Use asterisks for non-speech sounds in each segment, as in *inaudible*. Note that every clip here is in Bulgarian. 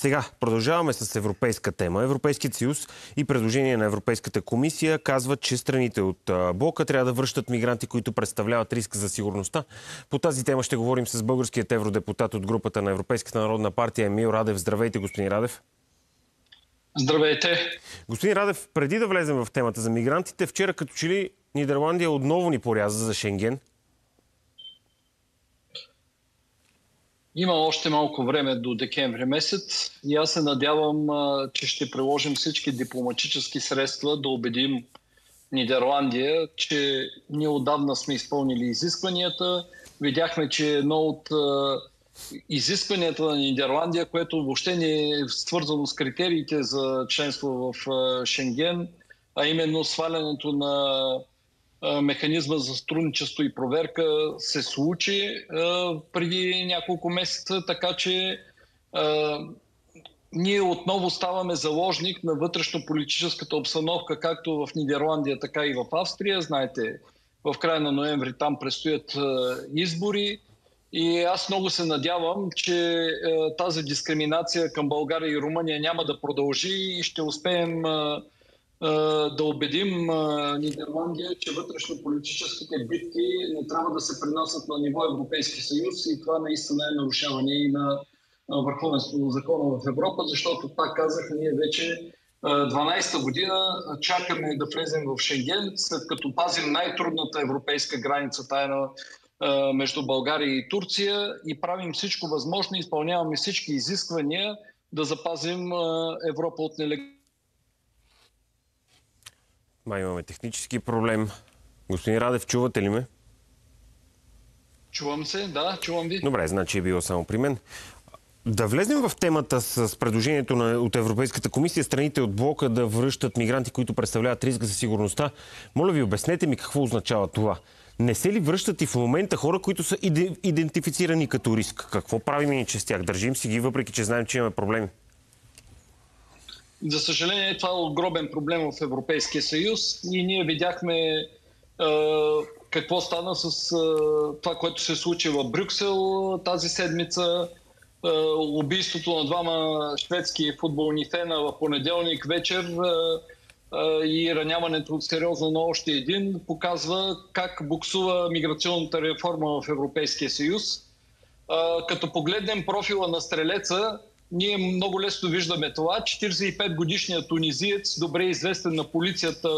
Сега продължаваме с европейска тема. Европейският съюз и предложение на Европейската комисия казват, че страните от блока трябва да връщат мигранти, които представляват риск за сигурността. По тази тема ще говорим с българският евродепутат от групата на Европейската народна партия Емил Радев. Здравейте, господин Радев. Здравейте. Господин Радев, преди да влезем в темата за мигрантите, вчера като че ли Нидерландия отново ни поряза за Шенген. Има още малко време до декември месец и аз се надявам, че ще приложим всички дипломатически средства да убедим Нидерландия, че ние отдавна сме изпълнили изискванията. Видяхме, че едно от изискванията на Нидерландия, което въобще не е свързано с критериите за членство в Шенген, а именно свалянето на механизма за сътрудничество и проверка се случи преди няколко месеца, така че ние отново ставаме заложник на вътрешно-политическата обстановка, както в Нидерландия, така и в Австрия. Знаете, в края на ноември там предстоят избори. И аз много се надявам, че тази дискриминация към България и Румъния няма да продължи и ще успеем да убедим Нидерландия, че вътрешно-политическите битки не трябва да се принасят на ниво Европейски съюз и това наистина е нарушаване и на върховенство на закона в Европа, защото, пак казах, ние вече 12-та година чакаме да влезем в Шенген, след като пазим най-трудната европейска граница тайна между България и Турция и правим всичко възможно, изпълняваме всички изисквания да запазим Европа от нелегалност Май имаме технически проблем. Господин Радев, чувате ли ме? Чувам се, да, чувам ви. Добре, значи е било само при мен. Да влезем в темата с предложението на, от Европейската комисия страните от блока да връщат мигранти, които представляват риск за сигурността. Моля ви, обяснете ми какво означава това. Не се ли връщат и в момента хора, които са идентифицирани като риск? Какво правим че с тях? Държим си ги, въпреки че знаем, че имаме проблеми. За съжаление, това е огромен проблем в Европейския съюз и ние видяхме какво стана с това, което се случи в Брюксел тази седмица. Убийството на двама шведски футболни фена в понеделник вечер и раняването сериозно на още един показва как буксува миграционната реформа в Европейския съюз. Като погледнем профила на стрелеца, ние много лесно виждаме това. 45 годишният тунизиец, добре известен на полицията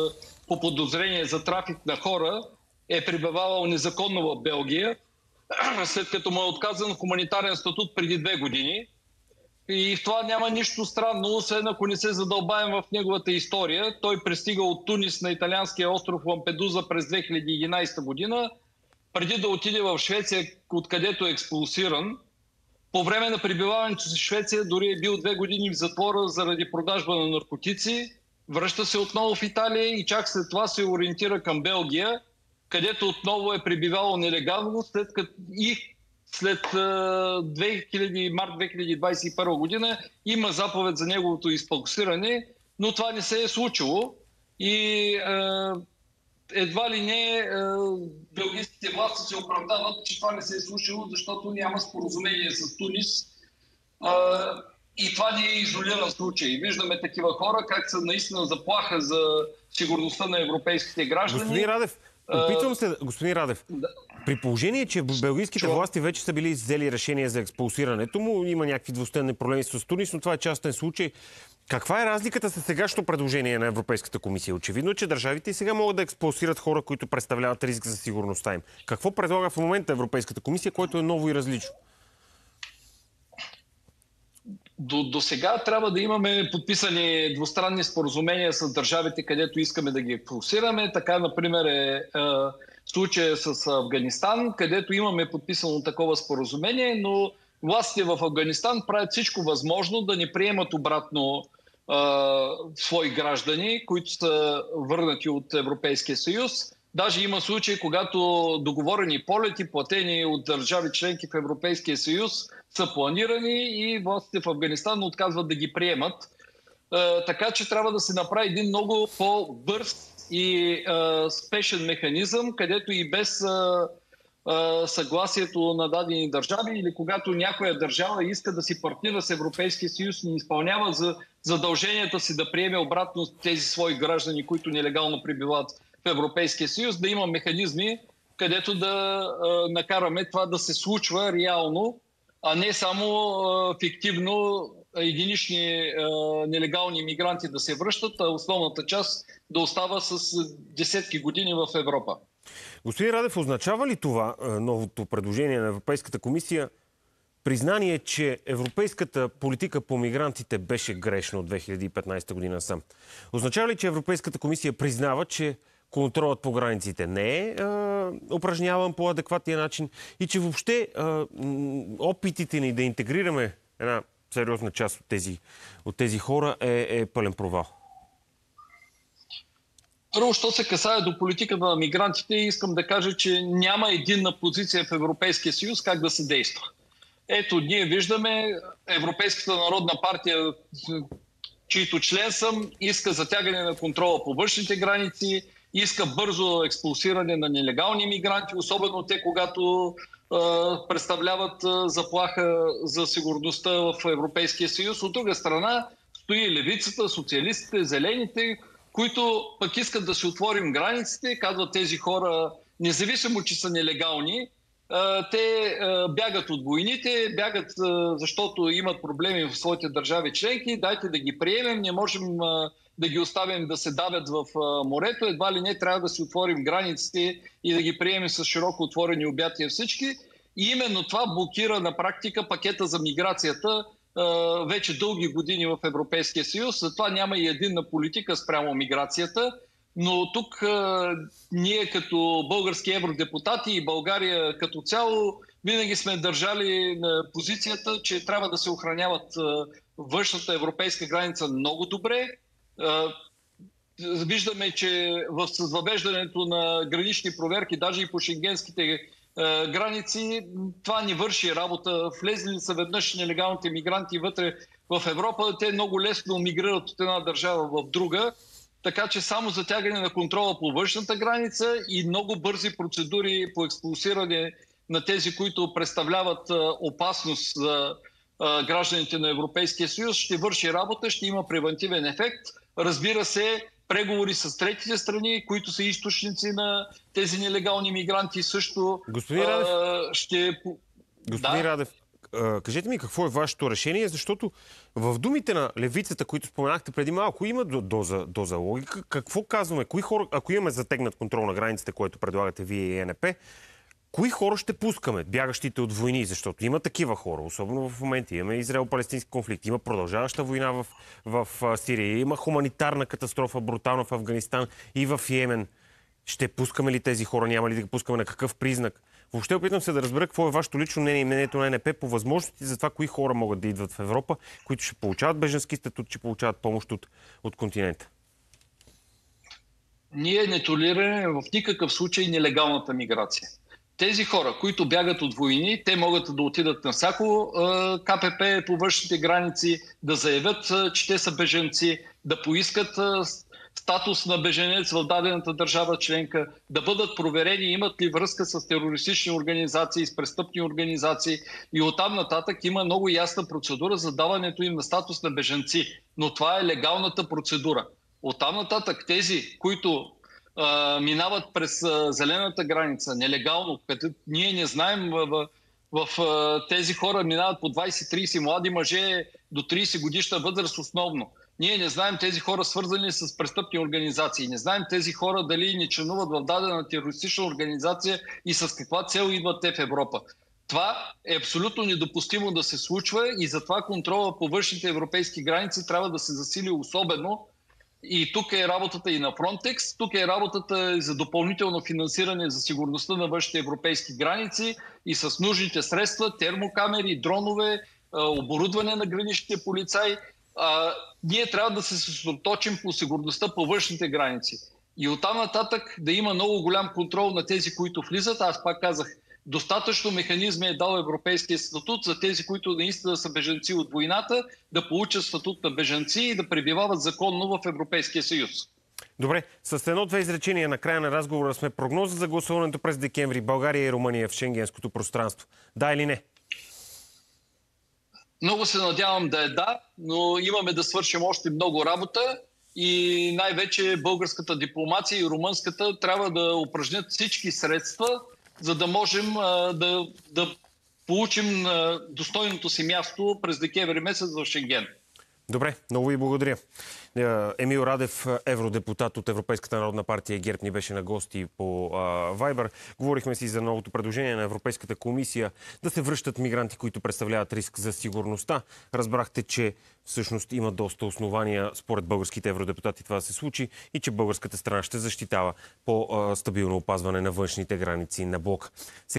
по подозрение за трафик на хора, е прибававал незаконно в Белгия, *clears throat* след като му е отказан хуманитарен статут преди две години. И в това няма нищо странно, освен ако не се задълбаем в неговата история. Той пристига от Тунис на италианския остров Лампедуза през 2011 година, преди да отиде в Швеция, откъдето е експулсиран – по време на пребиваването си в Швеция дори е бил две години в затвора заради продажба на наркотици. Връща се отново в Италия и чак след това се ориентира към Белгия, където отново е пребивавал нелегално, след като и след 2000, март 2021 година има заповед за неговото изпълсиране, но това не се е случило. И едва ли не е, белгийските власти се оправдават, че това не се е случило, защото няма споразумение с Тунис. И това не е изолиран случай. Виждаме такива хора, как са наистина заплаха за сигурността на европейските граждани. Господин Радев, опитвам се, господин Радев, да. при положение, че белгийските Чува? власти вече са били взели решение за експулсирането му, има някакви двустранни проблеми с Тунис, но това е частен случай. Каква е разликата с сегашното предложение на Европейската комисия? Очевидно е, че държавите и сега могат да експулсират хора, които представляват риск за сигурността им. Какво предлага в момента Европейската комисия, което е ново и различно? До, до сега трябва да имаме подписани двустранни споразумения с държавите, където искаме да ги експулсираме. Така, например, е, е случая с Афганистан, където имаме подписано такова споразумение, но властите в Афганистан правят всичко възможно да не приемат обратно а, свои граждани, които са върнати от Европейския съюз. Даже има случаи, когато договорени полети, платени от държави членки в Европейския съюз, са планирани и властите в Афганистан отказват да ги приемат. А, така че трябва да се направи един много по-бърз и а, спешен механизъм, където и без а, съгласието на дадени държави или когато някоя държава иска да си партнира с Европейския съюз, не изпълнява за задълженията си да приеме обратно тези свои граждани, които нелегално прибиват в Европейския съюз, да има механизми, където да а, накараме това да се случва реално, а не само а, фиктивно единични а, нелегални мигранти да се връщат, а основната част да остава с десетки години в Европа. Господин Радев, означава ли това новото предложение на Европейската комисия признание, че европейската политика по мигрантите беше грешна от 2015 година сам? Означава ли, че Европейската комисия признава, че контролът по границите не е а, упражняван по адекватния начин и че въобще а, опитите ни да интегрираме една сериозна част от тези, от тези хора е, е пълен провал? Първо, що се касае до политиката на мигрантите, искам да кажа, че няма единна позиция в Европейския съюз как да се действа. Ето, ние виждаме Европейската народна партия, чието член съм, иска затягане на контрола по външните граници, иска бързо експулсиране на нелегални мигранти, особено те, когато представляват заплаха за сигурността в Европейския съюз. От друга страна стои левицата, социалистите, зелените, които пък искат да си отворим границите, казват тези хора, независимо, че са нелегални, те бягат от войните, бягат защото имат проблеми в своите държави членки, дайте да ги приемем, не можем да ги оставим да се давят в морето, едва ли не трябва да си отворим границите и да ги приемем с широко отворени обятия всички. И именно това блокира на практика пакета за миграцията, вече дълги години в Европейския съюз. Затова няма и единна политика спрямо миграцията. Но тук ние като български евродепутати и България като цяло винаги сме държали позицията, че трябва да се охраняват външната европейска граница много добре. Виждаме, че в въвеждането на гранични проверки, даже и по шенгенските граници, това ни върши работа. Влезли са веднъж нелегалните мигранти вътре в Европа, те много лесно мигрират от една държава в друга. Така че само затягане на контрола по външната граница и много бързи процедури по експулсиране на тези, които представляват опасност за гражданите на Европейския съюз, ще върши работа, ще има превентивен ефект. Разбира се, преговори с третите страни, които са източници на тези нелегални мигранти също Господин Радев, а, ще... Господин да? Радев, кажете ми какво е вашето решение, защото в думите на левицата, които споменахте преди малко, има доза, доза логика. Какво казваме? Кои хора, ако имаме затегнат контрол на границите, което предлагате вие и ЕНП, Кои хора ще пускаме? Бягащите от войни, защото има такива хора, особено в момента. Имаме Израел-палестински конфликт, има продължаваща война в, в, Сирия, има хуманитарна катастрофа брутална в Афганистан и в Йемен. Ще пускаме ли тези хора? Няма ли да ги пускаме на какъв признак? Въобще опитвам се да разбера какво е вашето лично мнение и мнението на НП по възможности за това, кои хора могат да идват в Европа, които ще получават беженски статут, ще получават помощ от, от континента. Ние не толерираме в никакъв случай нелегалната миграция тези хора, които бягат от войни, те могат да отидат на всяко КПП по външните граници, да заявят, че те са беженци, да поискат статус на беженец в дадената държава членка, да бъдат проверени имат ли връзка с терористични организации, с престъпни организации и оттам нататък има много ясна процедура за даването им на статус на беженци. Но това е легалната процедура. Оттам нататък тези, които минават през зелената граница нелегално, като ние не знаем в, в, в тези хора минават по 20-30 млади мъже до 30 годишна възраст основно. Ние не знаем тези хора свързани с престъпни организации. Не знаем тези хора дали не членуват в дадена терористична организация и с каква цел идват те в Европа. Това е абсолютно недопустимо да се случва и затова контрола по външните европейски граници трябва да се засили особено, и тук е работата и на Frontex, тук е работата за допълнително финансиране за сигурността на външните европейски граници и с нужните средства, термокамери, дронове, оборудване на граничните полицаи. Ние трябва да се съсредоточим по сигурността по външните граници. И оттам нататък да има много голям контрол на тези, които влизат. Аз пак казах, достатъчно механизми е дал Европейския статут за тези, които наистина са беженци от войната, да получат статут на беженци и да пребивават законно в Европейския съюз. Добре, с едно-две изречения на края на разговора сме прогноза за гласуването през декември България и Румъния в шенгенското пространство. Да или не? Много се надявам да е да, но имаме да свършим още много работа и най-вече българската дипломация и румънската трябва да упражнят всички средства, за да можем да, да получим достойното си място през декември месец в Шенген. Добре, много ви благодаря. Е, Емил Радев, евродепутат от Европейската народна партия ГЕРБ, ни беше на гости по Вайбър. Говорихме си за новото предложение на Европейската комисия да се връщат мигранти, които представляват риск за сигурността. Разбрахте, че всъщност има доста основания според българските евродепутати това да се случи и че българската страна ще защитава по стабилно опазване на външните граници на блок.